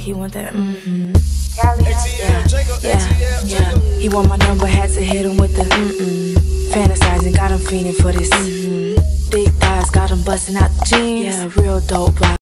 he want that. Mm-hmm. Yeah, yeah, yeah. He want my number, had to hit him with the mm-mm. Fantasizing, got him fiending for this. Mm-hmm. Big thighs, got him busting out the jeans. Yeah, real dope.